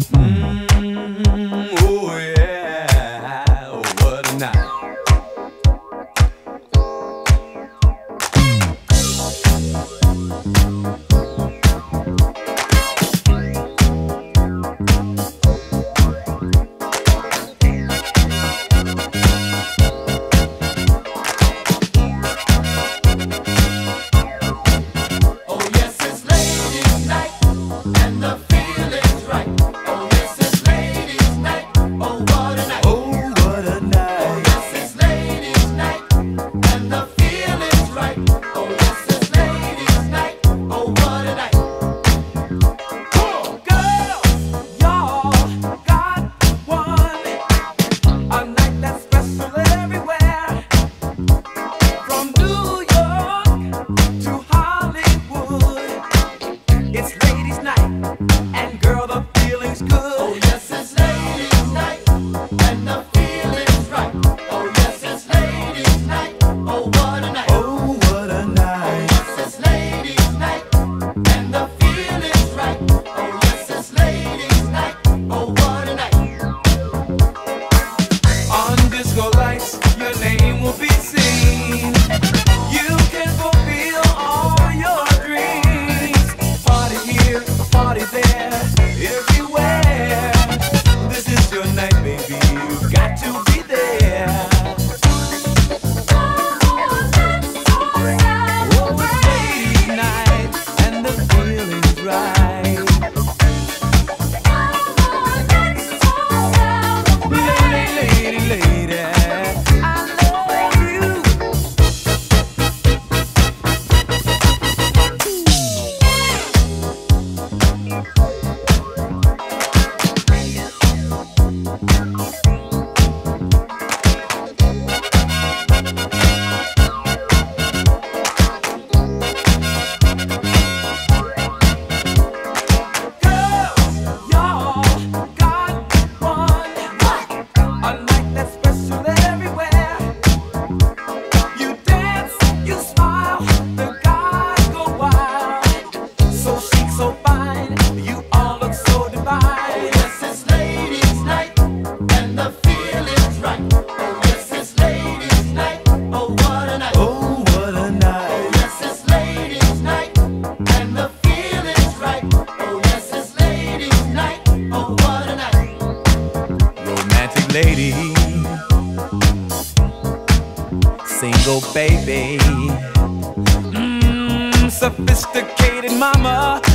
Mm. Oh, what sophisticated night.